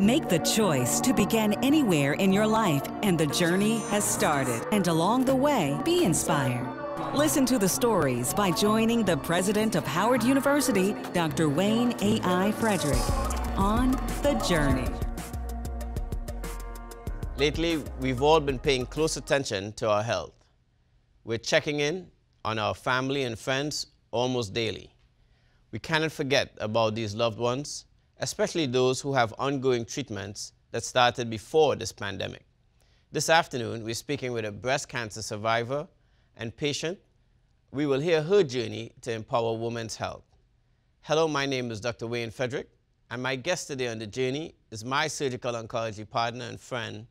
Make the choice to begin anywhere in your life, and the journey has started. And along the way, be inspired. Listen to the stories by joining the president of Howard University, Dr. Wayne A.I. Frederick, on The Journey. Lately, we've all been paying close attention to our health. We're checking in on our family and friends almost daily. We cannot forget about these loved ones especially those who have ongoing treatments that started before this pandemic. This afternoon, we're speaking with a breast cancer survivor and patient. We will hear her journey to empower women's health. Hello, my name is Dr. Wayne Frederick, and my guest today on the journey is my surgical oncology partner and friend,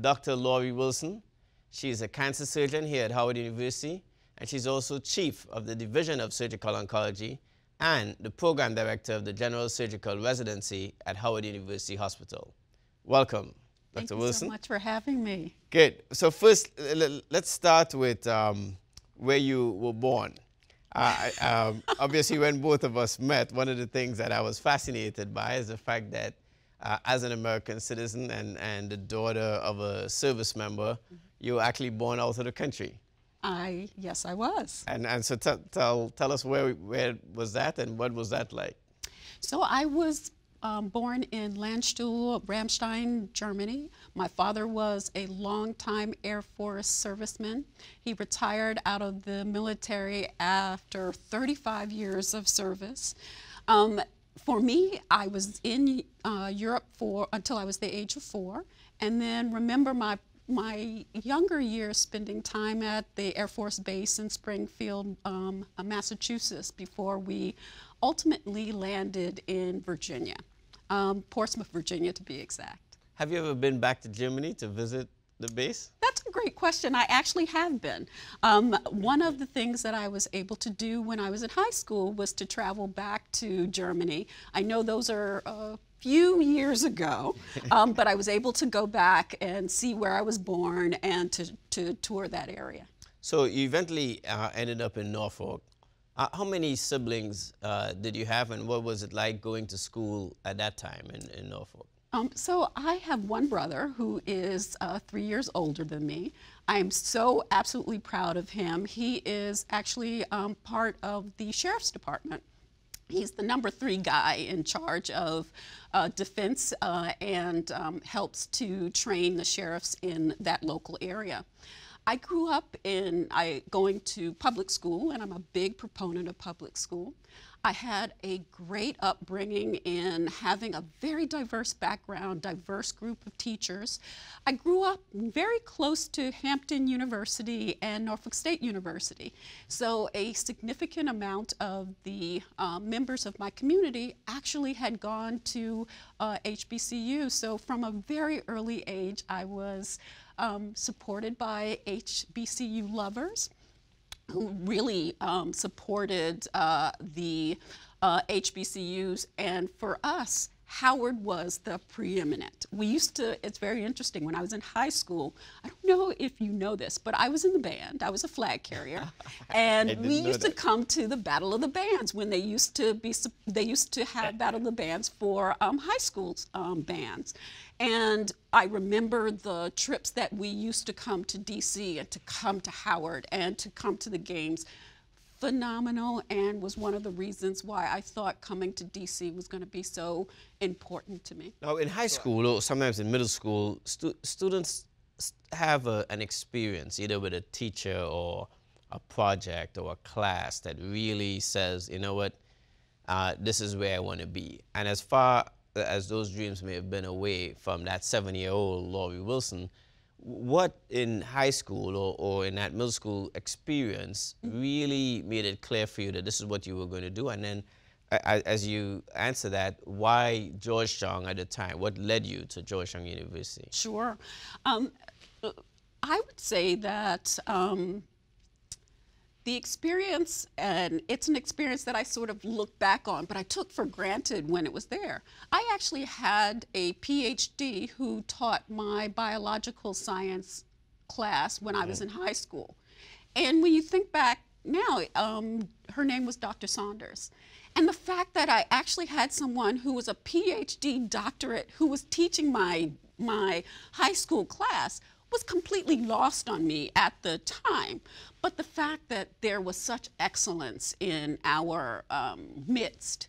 Dr. Lori Wilson. She is a cancer surgeon here at Howard University, and she's also chief of the Division of Surgical Oncology and the program director of the General Surgical Residency at Howard University Hospital. Welcome, Thank Dr. Wilson. Thank you so much for having me. Good. So first, let's start with um, where you were born. Uh, um, obviously, when both of us met, one of the things that I was fascinated by is the fact that uh, as an American citizen and, and the daughter of a service member, mm -hmm. you were actually born out of the country. I yes, I was. And and so tell tell us where where was that and what was that like? So I was um, born in Landstuhl, Ramstein, Germany. My father was a longtime Air Force serviceman. He retired out of the military after 35 years of service. Um, for me, I was in uh, Europe for until I was the age of four, and then remember my my younger years spending time at the Air Force Base in Springfield, um, uh, Massachusetts, before we ultimately landed in Virginia, um, Portsmouth, Virginia to be exact. Have you ever been back to Germany to visit the base? That's a great question. I actually have been. Um, one of the things that I was able to do when I was in high school was to travel back to Germany. I know those are uh, few years ago, um, but I was able to go back and see where I was born and to, to tour that area. So you eventually uh, ended up in Norfolk. Uh, how many siblings uh, did you have and what was it like going to school at that time in, in Norfolk? Um, so I have one brother who is uh, three years older than me. I am so absolutely proud of him. He is actually um, part of the sheriff's department. He's the number three guy in charge of uh, defense uh, and um, helps to train the sheriffs in that local area. I grew up in I, going to public school, and I'm a big proponent of public school. I had a great upbringing in having a very diverse background, diverse group of teachers. I grew up very close to Hampton University and Norfolk State University. So a significant amount of the uh, members of my community actually had gone to uh, HBCU. So from a very early age, I was um, supported by HBCU lovers who really um, supported uh, the uh, HBCUs. And for us, Howard was the preeminent. We used to, it's very interesting, when I was in high school, I don't know if you know this, but I was in the band. I was a flag carrier. and we used to come to the Battle of the Bands when they used to be, they used to have Battle of the Bands for um, high school um, bands. And I remember the trips that we used to come to DC and to come to Howard and to come to the games. Phenomenal and was one of the reasons why I thought coming to DC was going to be so important to me. Now, in high school or sometimes in middle school, stu students have a, an experience either with a teacher or a project or a class that really says, you know what, uh, this is where I want to be. And as far as those dreams may have been away from that seven-year-old Lori Wilson, what in high school or, or in that middle school experience really made it clear for you that this is what you were going to do? And then as you answer that, why Georgetown at the time? What led you to Georgetown University? Sure. Um, I would say that um, the experience, and it's an experience that I sort of look back on, but I took for granted when it was there. I actually had a PhD who taught my biological science class when I was in high school. And when you think back now, um, her name was Dr. Saunders. And the fact that I actually had someone who was a PhD doctorate who was teaching my, my high school class was completely lost on me at the time. But the fact that there was such excellence in our um, midst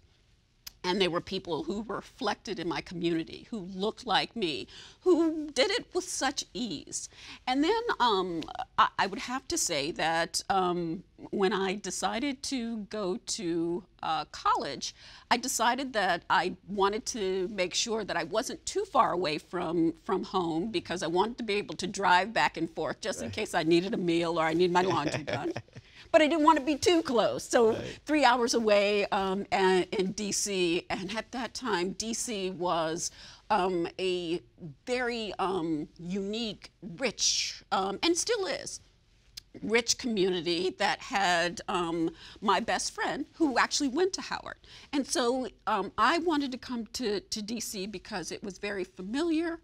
and they were people who reflected in my community, who looked like me, who did it with such ease. And then um, I, I, would have to say that um, when I decided to go to uh, college, I decided that I wanted to make sure that I wasn't too far away from, from home because I wanted to be able to drive back and forth just in case I needed a meal or I needed my laundry done but I didn't want to be too close. So right. three hours away um, and, in D.C. And at that time, D.C. was um, a very um, unique, rich, um, and still is, rich community that had um, my best friend who actually went to Howard. And so um, I wanted to come to, to DC because it was very familiar,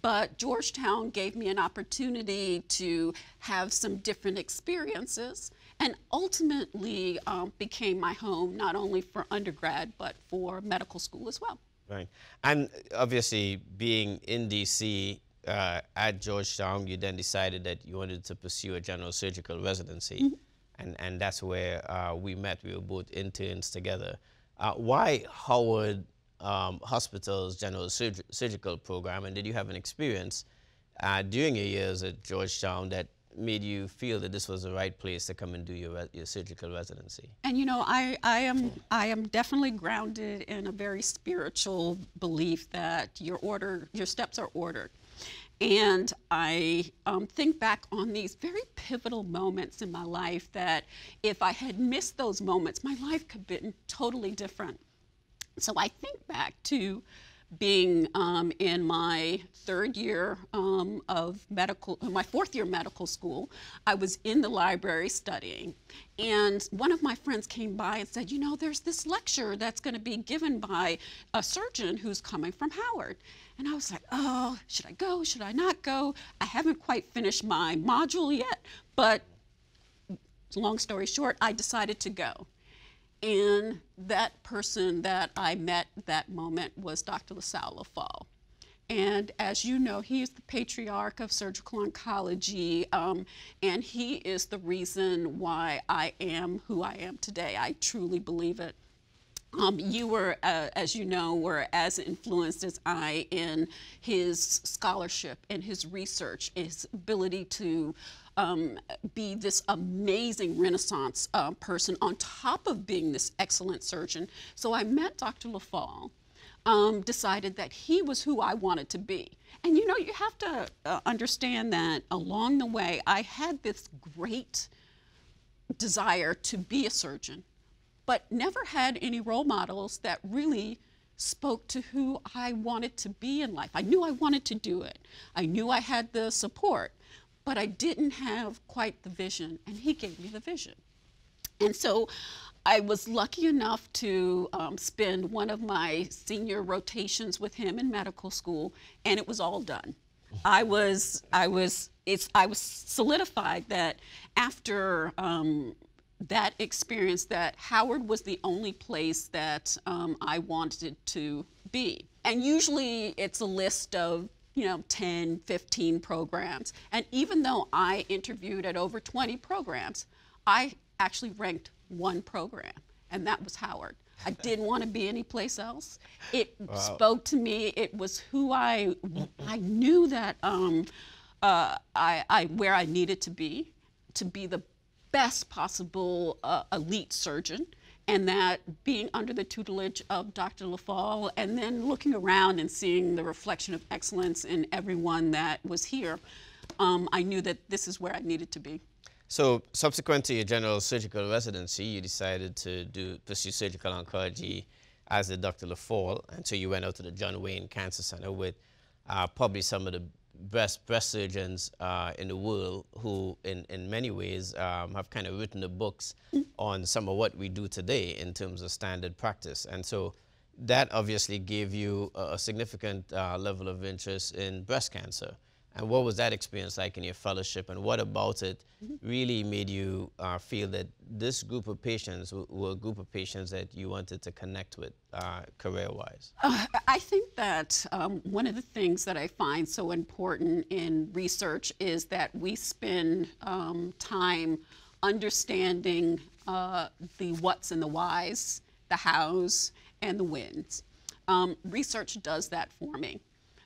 but Georgetown gave me an opportunity to have some different experiences and ultimately um, became my home not only for undergrad but for medical school as well. Right. And obviously, being in DC uh, at Georgetown, you then decided that you wanted to pursue a general surgical residency. Mm -hmm. And, and that's where uh, we met. We were both interns together. Uh, why Howard um, Hospital's general surg surgical program? And did you have an experience uh, during your years at Georgetown that made you feel that this was the right place to come and do your, your surgical residency? And you know, I, I, am, I am definitely grounded in a very spiritual belief that your order, your steps are ordered. And I um, think back on these very pivotal moments in my life that if I had missed those moments, my life could have been totally different. So I think back to being um, in my third year um, of medical, my fourth year medical school, I was in the library studying. And one of my friends came by and said, You know, there's this lecture that's going to be given by a surgeon who's coming from Howard. And I was like, Oh, should I go? Should I not go? I haven't quite finished my module yet. But long story short, I decided to go. And that person that I met that moment was Dr. LaSalle Leffall. And as you know, he is the patriarch of surgical oncology, um, and he is the reason why I am who I am today. I truly believe it. Um, you were, uh, as you know, were as influenced as I in his scholarship and his research, his ability to um, be this amazing Renaissance uh, person on top of being this excellent surgeon. So I met Dr. Leffall, um, decided that he was who I wanted to be. And you know, you have to uh, understand that along the way, I had this great desire to be a surgeon but never had any role models that really spoke to who I wanted to be in life. I knew I wanted to do it. I knew I had the support, but I didn't have quite the vision, and he gave me the vision. And so I was lucky enough to um, spend one of my senior rotations with him in medical school, and it was all done. I was, I was, it's, I was solidified that after um, that experience that Howard was the only place that um, I wanted to be. And usually it's a list of you know 10 15 programs. And even though i interviewed at over 20 programs i actually ranked one program and that was howard. I didn't want to be anyplace else. It wow. spoke to me. It was who i i knew that um, uh, I, I where i needed to be to be the best possible uh, elite surgeon and that being under the tutelage of Dr. Leffall and then looking around and seeing the reflection of excellence in everyone that was here, um, I knew that this is where I needed to be. So subsequent to your general surgical residency, you decided to do pursue surgical oncology as a Dr. Leffall, and so you went out to the John Wayne Cancer Center with uh, probably some of the breast breast surgeons uh, in the world who, in, in many ways, um, have kind of written the books mm. on some of what we do today in terms of standard practice. And so that obviously gave you a, a significant uh, level of interest in breast cancer. And what was that experience like in your fellowship? And what about it really made you uh, feel that this group of patients were a group of patients that you wanted to connect with uh, career-wise? Uh, I think that um, one of the things that I find so important in research is that we spend um, time understanding uh, the what's and the whys, the hows, and the whens. Um, research does that for me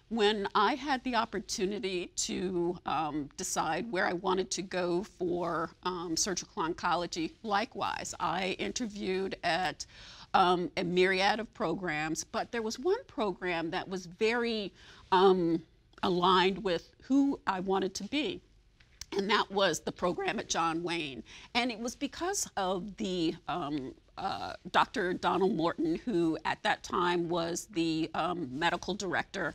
when I had the opportunity to um, decide where I wanted to go for um, surgical oncology, likewise, I interviewed at um, a myriad of programs, but there was one program that was very um, aligned with who I wanted to be. And that was the program at John Wayne. And it was because of the um, uh, Dr. Donald Morton, who at that time was the um, medical director.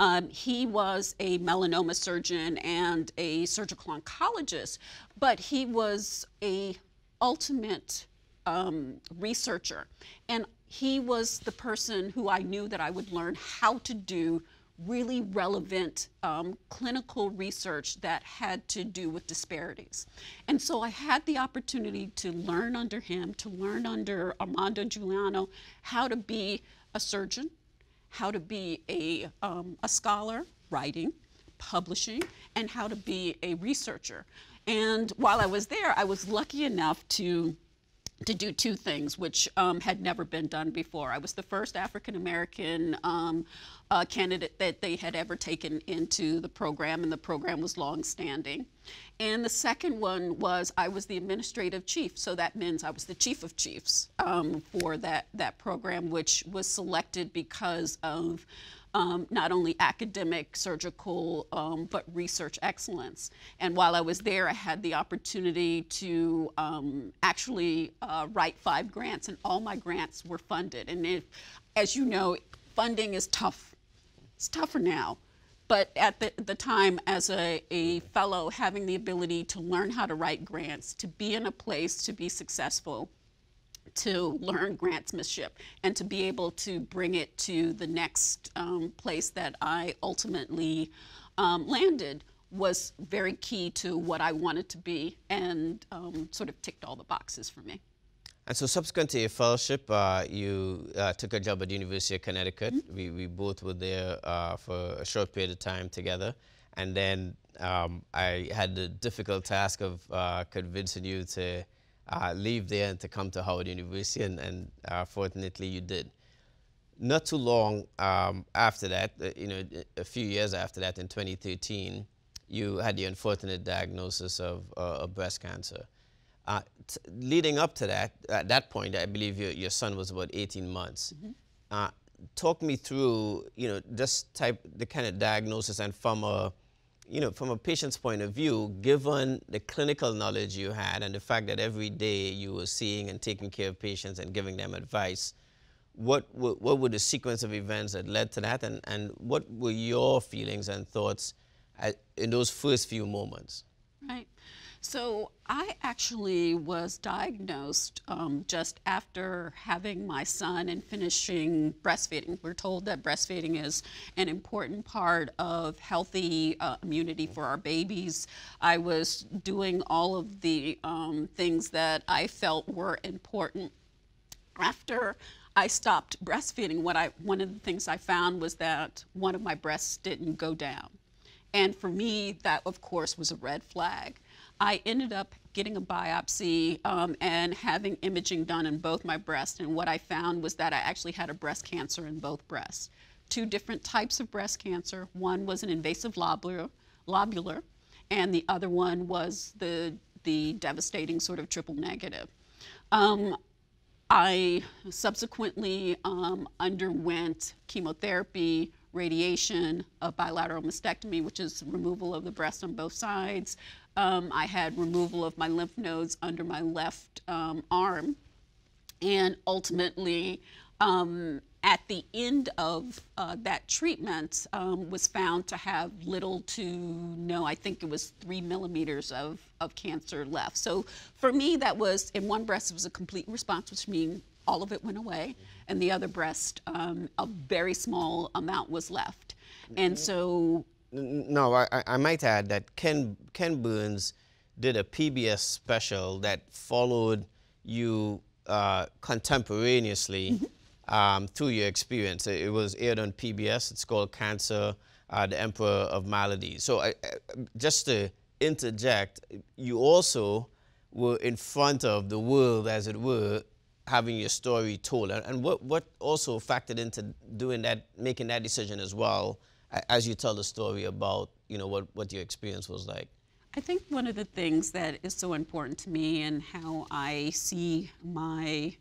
Um, he was a melanoma surgeon and a surgical oncologist, but he was a ultimate um, researcher. And he was the person who I knew that I would learn how to do really relevant um, clinical research that had to do with disparities. And so I had the opportunity to learn under him, to learn under Armando Giuliano, how to be a surgeon, how to be a, um, a scholar, writing, publishing, and how to be a researcher. And while I was there, I was lucky enough to to do two things, which um, had never been done before. I was the first African American um, uh, candidate that they had ever taken into the program, and the program was long-standing. And the second one was I was the administrative chief, so that means I was the chief of chiefs um, for that that program, which was selected because of um, not only academic, surgical, um, but research excellence. And while I was there, I had the opportunity to um, actually uh, write five grants, and all my grants were funded. And as you know, funding is tough. It's tougher now. But at the, the time, as a, a fellow, having the ability to learn how to write grants, to be in a place to be successful, to learn grantsmanship and to be able to bring it to the next um, place that I ultimately um, landed was very key to what I wanted to be and um, sort of ticked all the boxes for me. And so subsequent to your fellowship, uh, you uh, took a job at the University of Connecticut. Mm -hmm. we, we both were there uh, for a short period of time together. And then um, I had the difficult task of uh, convincing you to uh, leave there and to come to Howard University, and, and uh, fortunately you did. Not too long um, after that, uh, you know, a few years after that, in 2013, you had the unfortunate diagnosis of, uh, of breast cancer. Uh, leading up to that, at that point, I believe your, your son was about 18 months. Mm -hmm. talk me through, you know, this type, the kind of diagnosis, and from a you know, from a patient's point of view, given the clinical knowledge you had and the fact that every day you were seeing and taking care of patients and giving them advice, what, what were the sequence of events that led to that and, and what were your feelings and thoughts at, in those first few moments? Right. So I actually was diagnosed um, just after having my son and finishing breastfeeding. We're told that breastfeeding is an important part of healthy uh, immunity for our babies. I was doing all of the um, things that I felt were important. After I stopped breastfeeding, what I, one of the things I found was that one of my breasts didn't go down. And for me, that of course was a red flag. I ended up getting a biopsy um, and having imaging done in both my breasts. And what I found was that I actually had a breast cancer in both breasts. Two different types of breast cancer. One was an invasive lobular, lobular and the other one was the, the devastating sort of triple negative. Um, I subsequently um, underwent chemotherapy, radiation, a bilateral mastectomy, which is removal of the breast on both sides, um, I had removal of my lymph nodes under my left um, arm. And ultimately, um, at the end of uh, that treatment, um, was found to have little to no, I think it was three millimeters of, of cancer left. So for me, that was, in one breast, it was a complete response, which means all of it went away, and the other breast, um, a very small amount was left. And so no, I, I might add that Ken, Ken Burns did a PBS special that followed you uh, contemporaneously mm -hmm. um, through your experience. It was aired on PBS. It's called Cancer, uh, the Emperor of Maladies. So I, just to interject, you also were in front of the world, as it were, having your story told. And, and what, what also factored into doing that, making that decision as well, as you tell the story about, you know, what, what your experience was like? I think one of the things that is so important to me and how I see my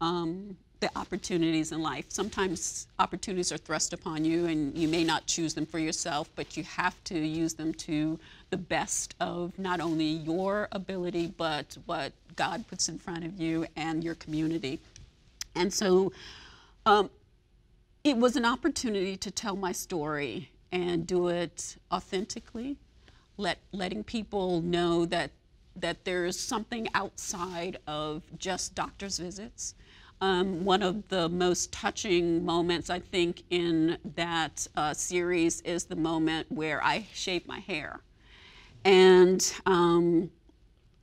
um, the opportunities in life. Sometimes opportunities are thrust upon you and you may not choose them for yourself, but you have to use them to the best of not only your ability, but what God puts in front of you and your community. And so um, it was an opportunity to tell my story and do it authentically, let, letting people know that, that there's something outside of just doctor's visits um, one of the most touching moments, I think, in that uh, series is the moment where I shave my hair. And um,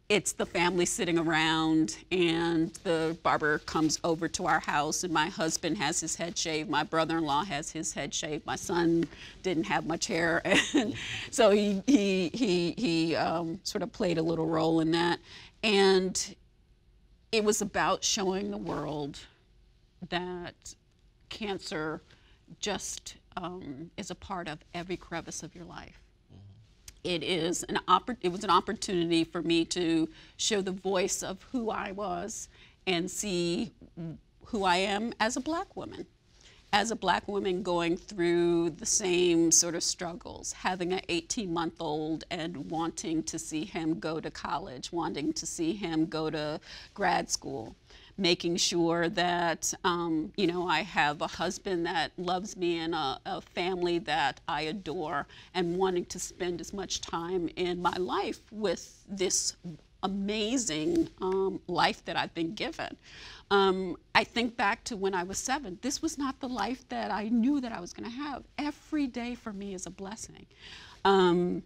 it's the family sitting around, and the barber comes over to our house, and my husband has his head shaved. My brother in law has his head shaved. My son didn't have much hair. And so he, he, he, he um, sort of played a little role in that. And it was about showing the world that cancer just um, is a part of every crevice of your life. It is an oppor- it was an opportunity for me to show the voice of who I was and see who I am as a black woman. As a black woman going through the same sort of struggles, having an 18 month old and wanting to see him go to college, wanting to see him go to grad school, making sure that, um, you know, I have a husband that loves me and a, a family that I adore, and wanting to spend as much time in my life with this amazing um, life that I've been given. Um, I think back to when I was seven. This was not the life that I knew that I was going to have. Every day for me is a blessing. Um,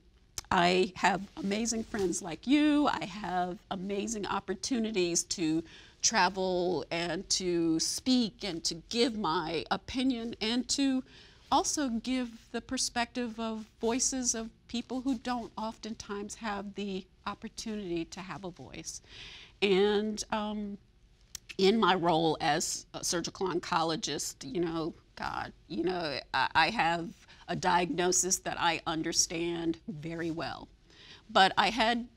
I have amazing friends like you. I have amazing opportunities to travel and to speak and to give my opinion and to also give the perspective of voices of people who don't oftentimes have the opportunity to have a voice. And um, in my role as a surgical oncologist, you know, God, you know, I, I have a diagnosis that I understand very well. But I had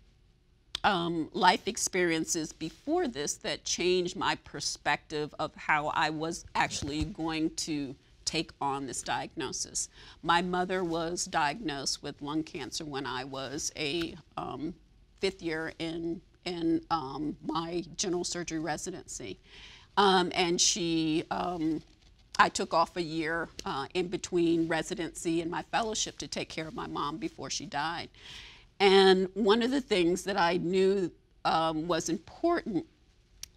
um, life experiences before this that changed my perspective of how I was actually going to take on this diagnosis. My mother was diagnosed with lung cancer when I was a um, fifth year in in um, my general surgery residency. Um, and she, um, I took off a year uh, in between residency and my fellowship to take care of my mom before she died. And one of the things that I knew um, was important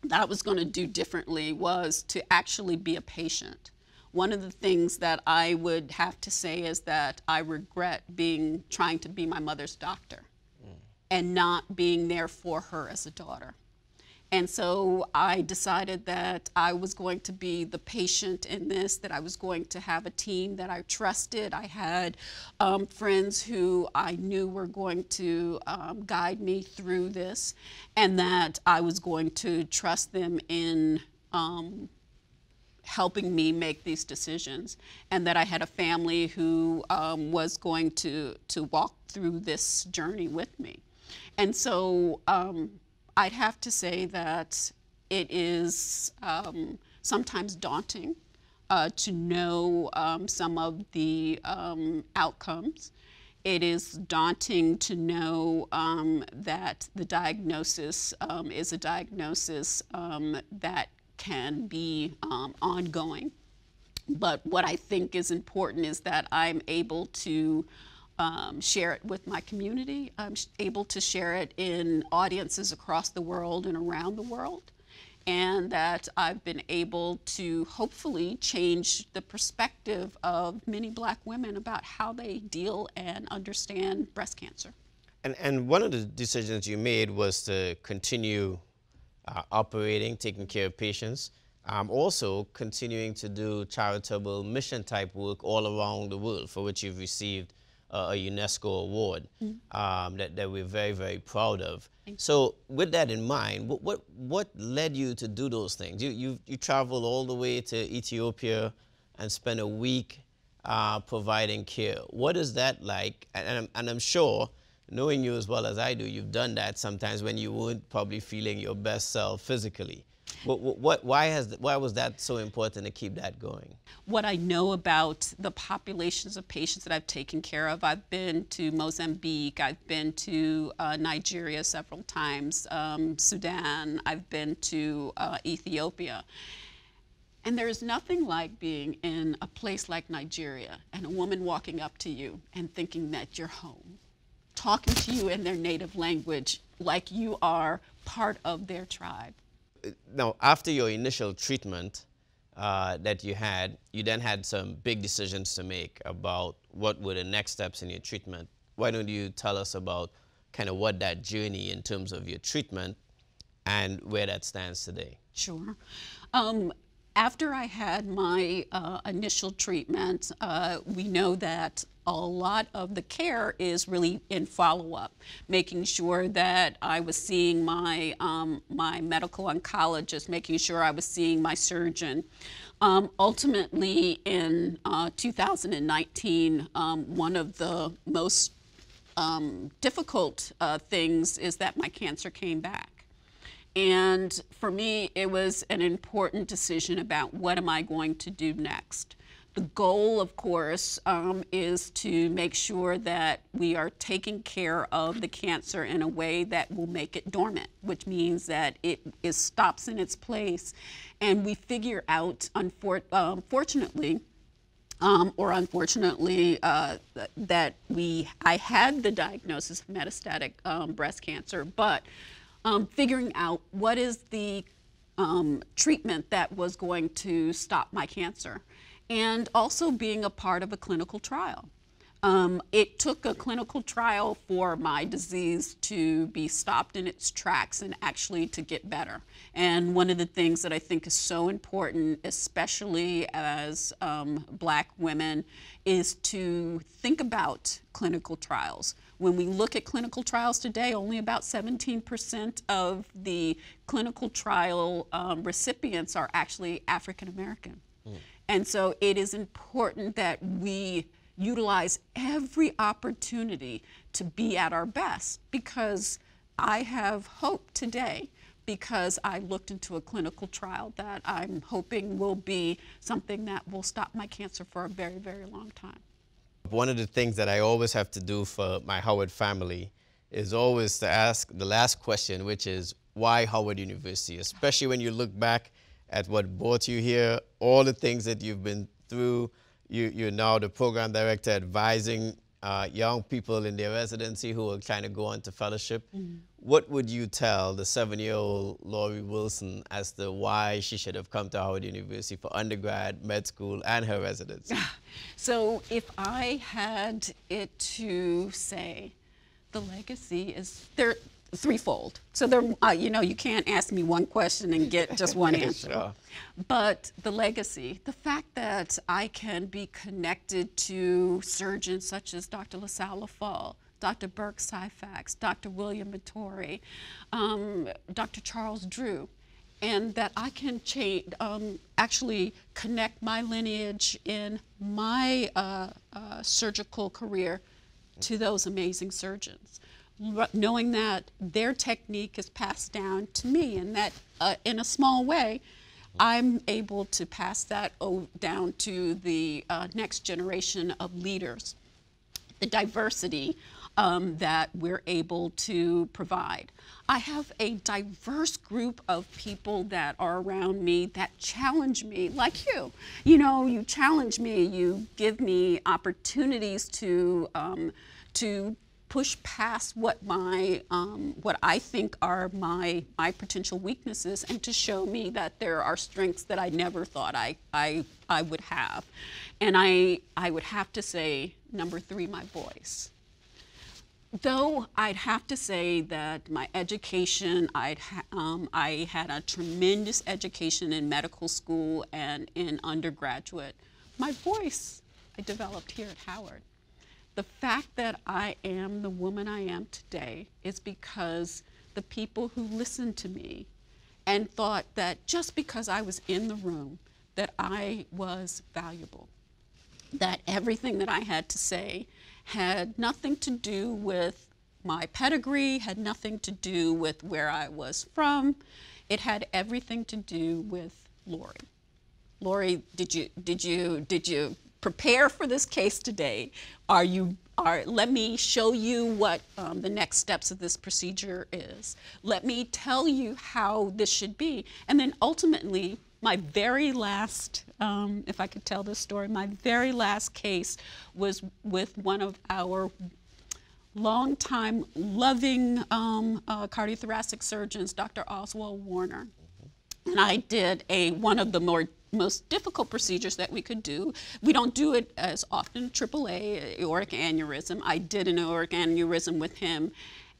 that I was going to do differently was to actually be a patient. One of the things that I would have to say is that I regret being trying to be my mother's doctor and not being there for her as a daughter. And so I decided that I was going to be the patient in this, that I was going to have a team that I trusted. I had um, friends who I knew were going to um, guide me through this, and that I was going to trust them in um, helping me make these decisions, and that I had a family who um, was going to, to walk through this journey with me. And so um, I'd have to say that it is um, sometimes daunting uh, to know um, some of the um, outcomes. It is daunting to know um, that the diagnosis um, is a diagnosis that can be ongoing. But what I think is important is that I'm able to um, share it with my community. I'm able to share it in audiences across the world and around the world. and that I've been able to hopefully change the perspective of many black women about how they deal and understand breast cancer. And, and one of the decisions you made was to continue uh, operating, taking care of patients, um, also continuing to do charitable mission type work all around the world, for which you've received uh, a UNESCO award mm -hmm. um, that, that we're very, very proud of. So with that in mind, what, what, what led you to do those things? You, you, you traveled all the way to Ethiopia and spent a week uh, providing care. What is that like? And, and, I'm, and I'm sure, knowing you as well as I do, you've done that sometimes when you weren't probably feeling your best self physically. What, what, why, has, why was that so important to keep that going? What I know about the populations of patients that I've taken care of, I've been to Mozambique, I've been to uh, Nigeria several times, um, Sudan, I've been to uh, Ethiopia. And there's nothing like being in a place like Nigeria and a woman walking up to you and thinking that you're home, talking to you in their native language like you are part of their tribe now, after your initial treatment uh, that you had, you then had some big decisions to make about what were the next steps in your treatment. Why don't you tell us about kind of what that journey in terms of your treatment and where that stands today? Sure. Um, after I had my uh, initial treatment, uh, we know that a lot of the care is really in follow-up, making sure that I was seeing my, um, my medical oncologist, making sure I was seeing my surgeon. Um, ultimately, in uh, 2019, um, one of the most um, difficult uh, things is that my cancer came back. And for me, it was an important decision about what am I going to do next. The goal, of course, um, is to make sure that we are taking care of the cancer in a way that will make it dormant, which means that it stops in its place. And we figure out, unfortunately, um, or unfortunately, uh, that we I had the diagnosis of metastatic um, breast cancer, but um, figuring out what is the um, treatment that was going to stop my cancer and also being a part of a clinical trial. Um, it took a clinical trial for my disease to be stopped in its tracks and actually to get better. And one of the things that I think is so important, especially as um, black women, is to think about clinical trials. When we look at clinical trials today, only about 17% of the clinical trial um, recipients are actually African American. Mm. And so it is important that we utilize every opportunity to be at our best because I have hope today because I looked into a clinical trial that I'm hoping will be something that will stop my cancer for a very, very long time. One of the things that I always have to do for my Howard family is always to ask the last question, which is why Howard University, especially when you look back at what brought you here, all the things that you've been through. You, you're now the program director advising uh, young people in their residency who are trying to go on to fellowship. Mm -hmm. What would you tell the seven-year-old Lori Wilson as to why she should have come to Howard University for undergrad, med school, and her residency? So if I had it to say, the legacy is there threefold. So there, uh, you know, you can't ask me one question and get just one answer. sure. But the legacy, the fact that I can be connected to surgeons such as Dr. LaSalle Fall, Dr. Burke Syphax, Dr. William Vittori, um, Dr. Charles Drew, and that I can change, um, actually connect my lineage in my uh, uh, surgical career to those amazing surgeons knowing that their technique is passed down to me and that uh, in a small way, I'm able to pass that down to the uh, next generation of leaders. The diversity um, that we're able to provide. I have a diverse group of people that are around me that challenge me, like you. You know, you challenge me, you give me opportunities to, um, to push past what my um, what I think are my my potential weaknesses and to show me that there are strengths that I never thought I I, I would have. And I I would have to say number 3 my voice. Though I'd have to say that my education, I'd ha um, I had a tremendous education in medical school and in undergraduate. My voice I developed here at Howard. The fact that I am the woman I am today is because the people who listened to me and thought that just because I was in the room, that I was valuable, that everything that I had to say had nothing to do with my pedigree, had nothing to do with where I was from. It had everything to do with Lori. Lori, did you did you did you prepare for this case today. Are you are, let me show you what um, the next steps of this procedure is. Let me tell you how this should be. And then ultimately, my very last, um, if I could tell this story, my very last case was with one of our longtime loving um, uh, cardiothoracic surgeons, Dr. Oswald Warner. And I did a one of the more most difficult procedures that we could do. We don't do it as often, AAA, aortic aneurysm. I did an aortic aneurysm with him,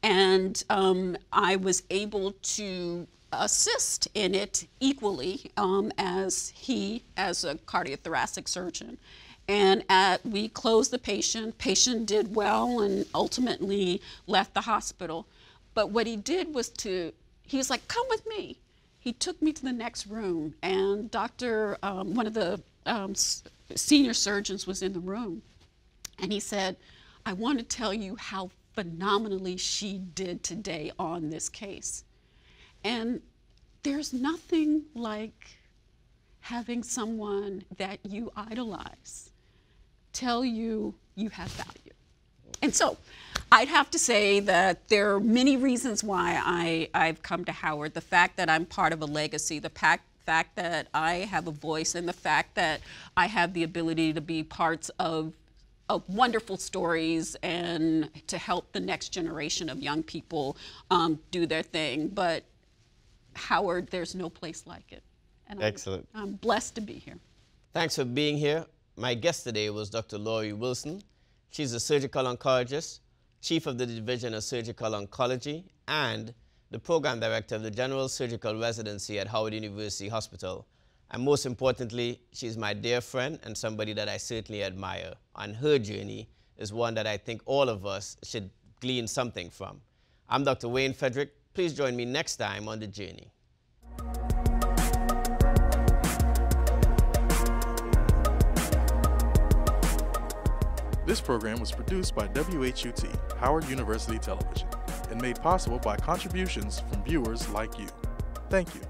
and um, I was able to assist in it equally um, as he, as a cardiothoracic surgeon. And at, we closed the patient. Patient did well and ultimately left the hospital. But what he did was to, he was like, come with me he took me to the next room, and Doctor, um, one of the um, senior surgeons was in the room, and he said, I want to tell you how phenomenally she did today on this case. And there's nothing like having someone that you idolize tell you you have value. And so I'd have to say that there are many reasons why I, I've come to Howard. The fact that I'm part of a legacy, the fact, fact that I have a voice, and the fact that I have the ability to be parts of of wonderful stories and to help the next generation of young people um, do their thing. But Howard, there's no place like it. And Excellent. I'm, I'm blessed to be here. Thanks for being here. My guest today was Dr. Lori Wilson. She's a surgical oncologist, chief of the Division of Surgical Oncology, and the program director of the General Surgical Residency at Howard University Hospital. And most importantly, she's my dear friend and somebody that I certainly admire. And her journey is one that I think all of us should glean something from. I'm Dr. Wayne Frederick. Please join me next time on The Journey. This program was produced by WHUT, Howard University Television, and made possible by contributions from viewers like you. Thank you.